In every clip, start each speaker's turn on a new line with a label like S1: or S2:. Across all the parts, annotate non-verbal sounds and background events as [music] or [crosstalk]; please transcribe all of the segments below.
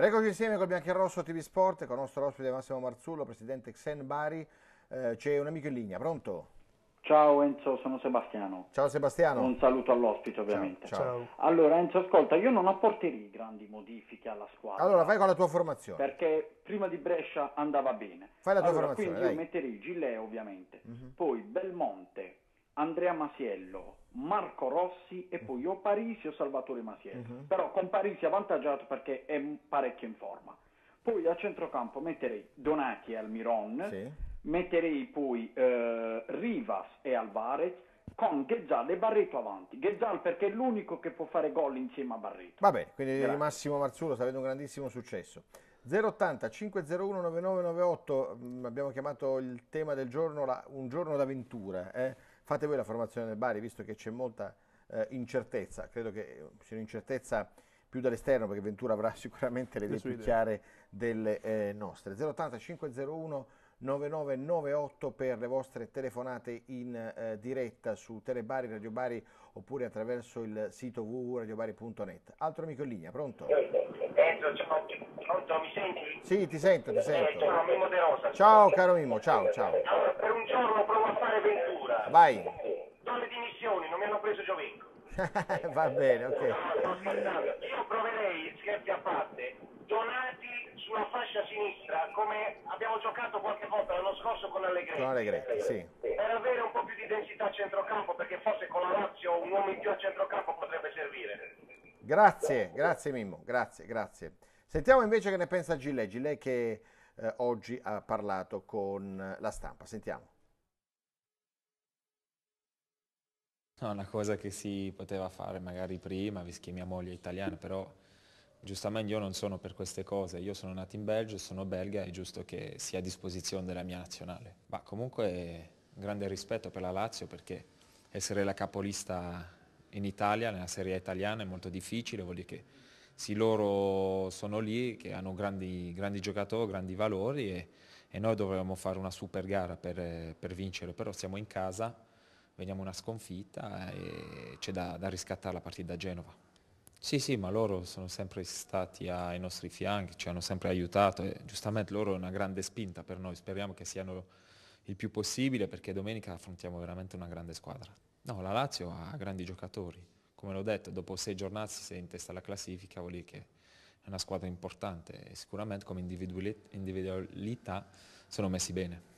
S1: Eccoci insieme col Bianchi e Rosso TV Sport con il nostro ospite Massimo Marzullo, presidente Xen Bari. Eh, c'è un amico in linea, pronto?
S2: Ciao Enzo, sono Sebastiano.
S1: Ciao Sebastiano.
S2: Un saluto all'ospite ovviamente.
S1: Ciao, ciao.
S2: Allora Enzo, ascolta, io non apporterei grandi modifiche alla squadra.
S1: Allora, fai con la tua formazione.
S2: Perché prima di Brescia andava bene.
S1: Fai la tua
S2: allora,
S1: formazione,
S2: Quindi
S1: dai.
S2: io metterei Gillè ovviamente, poi Belmonte, Andrea Masiello, Marco Rossi e poi o Parisi o Salvatore Masiello. Però con Parisi avvantaggiato perché è parecchio in forma. Poi a centrocampo metterei Donati e Almiron,
S1: Sì.
S2: metterei poi eh, Rivas e Alvarez con Ghezzal e Barreto avanti. Ghezzal perché è l'unico che può fare gol insieme a Barreto.
S1: Va bene, quindi
S2: Grazie.
S1: Massimo Marzullo sta avendo un grandissimo successo. 080 501 9998, mm, abbiamo chiamato il tema del giorno la- un giorno d'avventura. eh. Fate voi la formazione del Bari, visto che c'è molta eh, incertezza, credo che sia un'incertezza più dall'esterno, perché Ventura avrà [laughs] sicuramente le idee più chiare delle eh, nostre. 080 501 9998 per le vostre telefonate in eh, diretta su Telebari, Radio Bari oppure attraverso il sito www.radiobari.net. Altro amico in linea, pronto?
S3: Enzo, ciao, pronto, mi senti?
S1: Sì, ti sento, ti
S3: Eh,
S1: sento.
S3: ciao, Mimo De Rosa.
S1: Ciao caro Mimo, ciao, ciao. Vai.
S3: Do le dimissioni, non mi hanno preso Giovenco. [laughs]
S1: Va bene, ok.
S3: Io proverei, scherzi a parte, Donati sulla fascia sinistra, come abbiamo giocato qualche volta l'anno scorso con Allegretti.
S1: Con Allegretti, sì.
S3: Per avere un po' più di densità a centrocampo, perché forse con la Lazio un uomo in più a centrocampo potrebbe servire.
S1: Grazie, grazie Mimmo, grazie, grazie. Sentiamo invece che ne pensa Gillet, Gillet che eh, oggi ha parlato con la stampa. Sentiamo.
S4: No, una cosa che si poteva fare magari prima, visto che mia moglie è italiana, però giustamente io non sono per queste cose. Io sono nato in Belgio, sono belga, è giusto che sia a disposizione della mia nazionale. Ma comunque grande rispetto per la Lazio perché essere la capolista in Italia, nella Serie italiana, è molto difficile, vuol dire che sì, loro sono lì, che hanno grandi, grandi giocatori, grandi valori e, e noi dovremmo fare una super gara per, per vincere, però siamo in casa, veniamo una sconfitta e c'è da, da riscattare la partita a Genova. Sì, sì, ma loro sono sempre stati ai nostri fianchi, ci hanno sempre aiutato e giustamente loro è una grande spinta per noi, speriamo che siano il più possibile perché domenica affrontiamo veramente una grande squadra. No, la Lazio ha grandi giocatori, come l'ho detto, dopo sei giornate si è in testa alla classifica, vuol dire che è una squadra importante e sicuramente come individuali- individualità sono messi bene.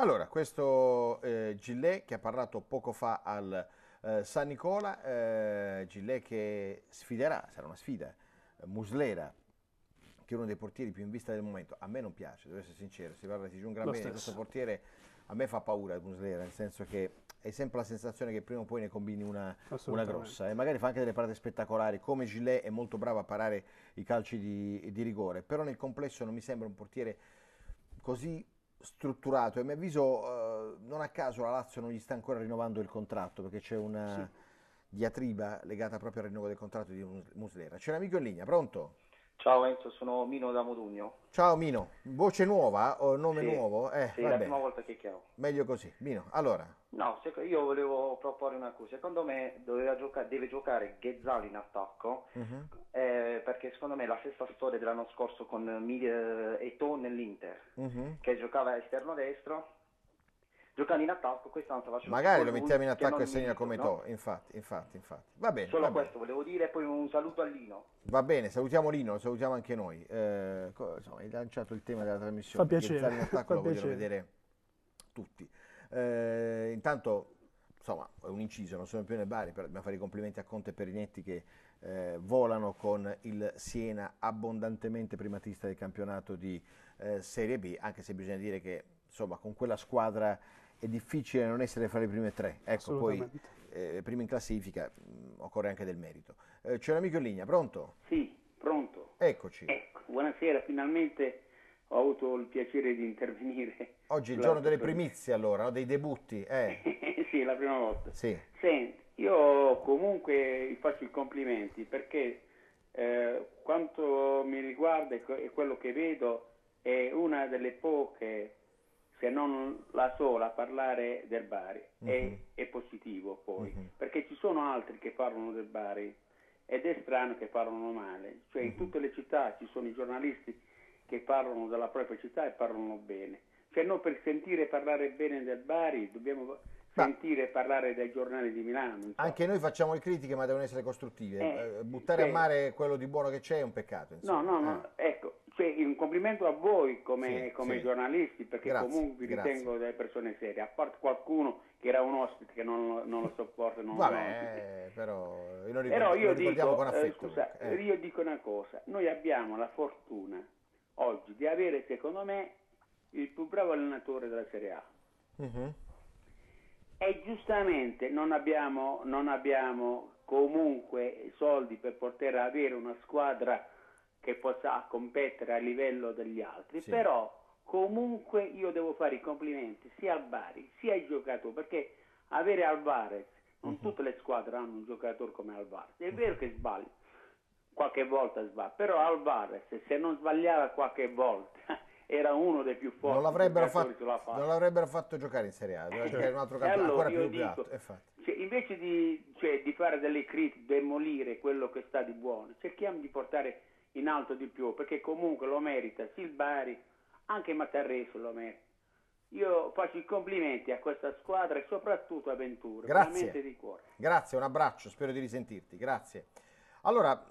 S1: Allora, questo eh, Gillet che ha parlato poco fa al eh, San Nicola, eh, Gillet che sfiderà, sarà una sfida, eh, Muslera, che è uno dei portieri più in vista del momento. A me non piace, devo essere sincero, si parla di un gran bene, questo portiere a me fa paura Muslera, nel senso che hai sempre la sensazione che prima o poi ne combini una, una grossa e magari fa anche delle parate spettacolari, come Gillet è molto bravo a parare i calci di, di rigore, però nel complesso non mi sembra un portiere così strutturato e a mio avviso eh, non a caso la Lazio non gli sta ancora rinnovando il contratto perché c'è una diatriba legata proprio al rinnovo del contratto di Mus- Muslera. C'è un amico in linea, pronto?
S5: Ciao Enzo, sono Mino da Modugno.
S1: Ciao Mino, voce nuova o nome
S5: Sì,
S1: nuovo? Eh,
S5: sì, la prima volta che chiamo.
S1: Meglio così. Mino, allora,
S5: No, io volevo proporre una cosa. Secondo me doveva gioca- deve giocare Ghezzali in attacco,
S1: mhm,
S5: eh, perché secondo me è la stessa storia dell'anno scorso con Mil- eh, Eto'o nell'Inter,
S1: mhm.
S5: che giocava esterno destro, giocando in attacco, quest'anno sta facendo
S1: magari lo mettiamo in attacco e segna come
S5: no?
S1: to, infatti, infatti, infatti. Va bene,
S5: Solo
S1: va bene.
S5: questo volevo dire, e poi un saluto a Lino.
S1: Va bene, salutiamo Lino, lo salutiamo anche noi. Eh, insomma, hai lanciato il tema della trasmissione.
S6: Fa piacere,
S1: in [laughs] attacco
S6: fa
S1: lo vogliono
S6: piacere.
S1: vedere tutti. Eh, intanto, insomma, è un inciso, non sono più nel Bari, però dobbiamo fare i complimenti a Conte e Perinetti che eh, volano con il Siena abbondantemente primatista del campionato di eh, Serie B, anche se bisogna dire che, insomma, con quella squadra è difficile non essere fra le prime tre. Ecco, poi eh, prima in classifica mh, occorre anche del merito. Eh, c'è un amico in linea, pronto?
S7: Sì, pronto.
S1: Eccoci.
S7: Ecco, buonasera, finalmente ho avuto il piacere di intervenire.
S1: Oggi è il giorno delle primizie allora, no? dei debutti. Eh, [laughs]
S7: sì, la prima volta.
S1: sì.
S7: Senti, io comunque vi faccio i complimenti perché eh, quanto mi riguarda e quello che vedo è una delle poche, se non la sola, parlare del Bari.
S1: Mhm.
S7: E è positivo poi,
S1: Mhm.
S7: perché ci sono altri che parlano del Bari ed è strano che parlano male. Cioè in tutte le città ci sono i giornalisti che parlano della propria città e parlano bene. Cioè noi per sentire parlare bene del Bari dobbiamo sentire parlare dai giornali di Milano. insomma.
S1: Anche noi facciamo le critiche, ma devono essere costruttive.
S7: Eh,
S1: Eh, buttare
S7: cioè-
S1: a mare quello di buono che c'è è un peccato.
S7: No,
S1: insomma.
S7: no, no, ecco, cioè, un complimento a voi come,
S1: Sì,
S7: come
S1: sì.
S7: giornalisti, perché
S1: Grazie,
S7: comunque vi ritengo delle persone serie, a parte qualcuno che era un ospite che non, lo- non lo sopporta,
S1: Eh,
S7: non lo
S1: vabbè, però io lo, ricordo,
S7: Però io
S1: lo
S7: dico,
S1: con
S7: eh,
S1: affetto.
S7: scusa.
S1: Eh.
S7: io dico una cosa, noi abbiamo la fortuna oggi di avere, secondo me, il più bravo allenatore della Serie A.
S1: Mhm.
S7: E giustamente non abbiamo, non abbiamo comunque soldi per poter avere una squadra che possa competere a livello degli altri,
S1: Sì.
S7: però comunque io devo fare i complimenti sia al Bari sia ai giocatori, perché avere Alvarez, non
S1: Mhm.
S7: tutte le squadre hanno un giocatore come Alvarez, è vero che sbaglia, qualche volta sbaglia, però Alvarez se non sbagliava qualche volta [laughs] era uno dei più forti
S1: Non l'avrebbero, fatto, non l'avrebbero fatto giocare in Serie A, doveva giocare in un altro campionato
S7: allora
S1: ancora più
S7: dico-
S1: alto.
S7: Cioè, invece di, cioè, di fare delle critiche, demolire quello che sta di buono, cerchiamo di portare in alto di più, perché comunque lo merita sia il Bari, anche Matarreso lo merita. Io faccio i complimenti a questa squadra e soprattutto a Ventura,
S1: Grazie.
S7: veramente di cuore.
S1: Grazie, un abbraccio, spero di risentirti, grazie. Allora,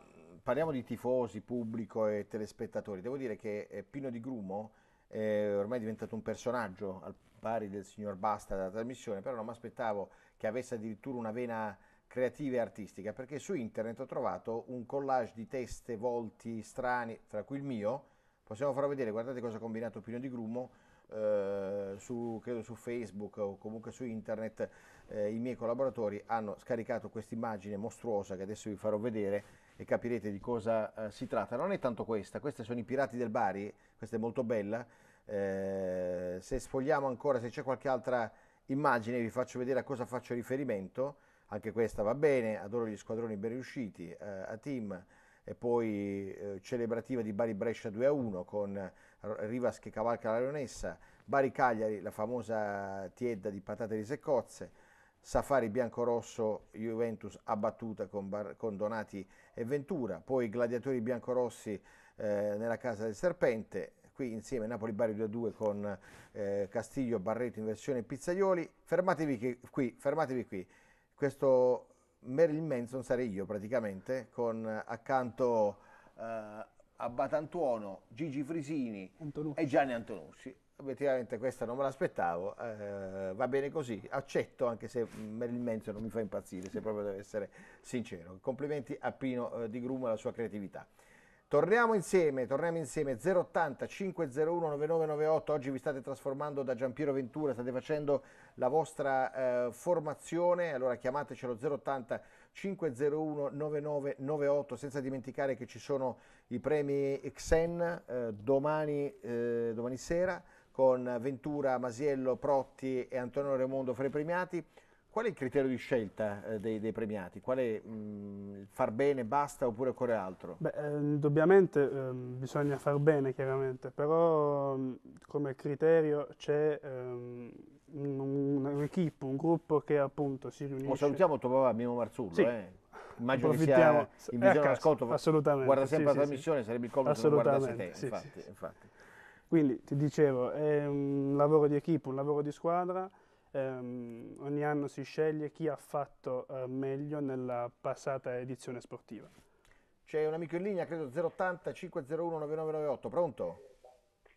S1: parliamo di tifosi, pubblico e telespettatori. Devo dire che eh, Pino di Grumo è ormai diventato un personaggio al pari del signor Basta della trasmissione, però non mi aspettavo che avesse addirittura una vena creativa e artistica, perché su internet ho trovato un collage di teste, volti strani, tra cui il mio. Possiamo farlo vedere, guardate cosa ha combinato Pino di Grumo. eh, su, credo su Facebook o comunque su internet eh, i miei collaboratori hanno scaricato questa immagine mostruosa che adesso vi farò vedere e capirete di cosa eh, si tratta. Non è tanto questa, questi sono i pirati del Bari, questa è molto bella. Eh, se sfogliamo ancora, se c'è qualche altra immagine, vi faccio vedere a cosa faccio riferimento. Anche questa va bene, adoro gli squadroni ben riusciti, eh, a team e poi eh, celebrativa di Bari Brescia 2 a 1 con Rivas che cavalca la leonessa, Bari Cagliari, la famosa tiedda di patate di seccozze, Safari biancorosso Juventus abbattuta con, Bar- con Donati e Ventura, poi Gladiatori biancorossi eh, nella casa del Serpente, qui insieme Napoli Bari 2 a 2 con eh, Castiglio Barreto in versione Pizzaioli. Fermatevi qui, fermatevi qui. Questo Marilyn Manson sarei io praticamente, con eh, accanto eh, a Batantuono, Gigi Frisini
S6: Antonucci.
S1: e Gianni Antonussi. Obiettivamente questa non me l'aspettavo, eh, va bene così, accetto anche se Marilyn Manson non mi fa impazzire, se proprio devo essere sincero. Complimenti a Pino eh, Di Grumo e alla sua creatività. Torniamo insieme, torniamo insieme 080 501 9998. Oggi vi state trasformando da Giampiero Ventura, state facendo la vostra eh, formazione. Allora chiamatecelo 080 501 9998, senza dimenticare che ci sono i premi Xen eh, domani, eh, domani sera con Ventura, Masiello, Protti e Antonio Raimondo fra i premiati. Qual è il criterio di scelta eh, dei, dei premiati? Qual è mh, far bene, basta oppure occorre altro?
S6: Beh, eh, indubbiamente ehm, bisogna far bene, chiaramente, però mh, come criterio c'è ehm, un- un- un'equipe, un gruppo che appunto si riunisce.
S1: Oh, salutiamo tuo papà Mimo Marzullo,
S6: Sì.
S1: eh. Immagino che sia in visione
S6: casa,
S1: ascolto,
S6: assolutamente,
S1: guarda
S6: sì,
S1: sempre la
S6: sì, sì.
S1: trasmissione, sarebbe il colmo se guardasse te,
S6: sì,
S1: infatti,
S6: sì.
S1: infatti.
S6: Quindi ti dicevo, è un lavoro di equipe, un lavoro di squadra. Ehm, ogni anno si sceglie chi ha fatto eh, meglio nella passata edizione sportiva.
S1: C'è un amico in linea, credo 080 501 9998, pronto?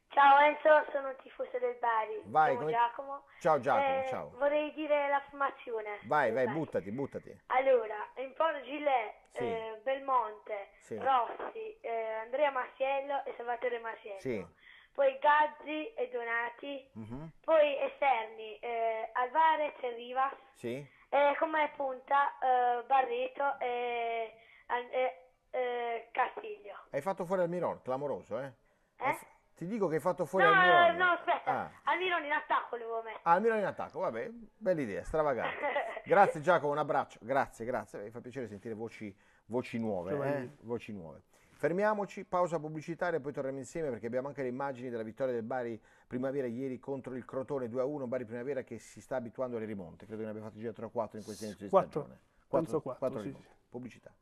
S8: Ciao Enzo, sono tifoso del Bari.
S1: Vai, come-
S8: Giacomo.
S1: Ciao Giacomo,
S8: Eh,
S1: ciao.
S8: Vorrei dire la formazione.
S1: Vai, vai,
S8: Bari.
S1: buttati, buttati.
S8: Allora, in porto Gilet,
S1: Sì.
S8: eh, Belmonte,
S1: Sì.
S8: Rossi, eh, Andrea Masiello e Salvatore Masiello.
S1: Sì.
S8: Poi Gazzi e Donati.
S1: Mhm.
S8: Poi esterni, eh, Alvarez e Rivas.
S1: Sì?
S8: E come punta eh, Barreto e, e- e Castiglio.
S1: Hai fatto fuori Almiron, clamoroso, eh?
S8: Eh?
S1: F- Ti dico che hai fatto fuori
S8: No, no,
S1: Almiron.
S8: no, aspetta,
S1: Ah.
S8: Almirone in attacco le avevo messo.
S1: Ah, Almiron in attacco, vabbè, bella idea, stravagante. [laughs] Grazie Giacomo, un abbraccio, grazie, grazie, mi fa piacere sentire voci, voci nuove, eh? voci nuove. Fermiamoci, pausa pubblicitaria, poi torniamo insieme perché abbiamo anche le immagini della vittoria del Bari Primavera ieri contro il Crotone 2-1, Bari Primavera che si sta abituando alle rimonte, credo che ne abbia fatti già 3 o 4 in questo inizio di stagione.
S6: penso quattro, sì,
S1: rimonte. Pubblicità.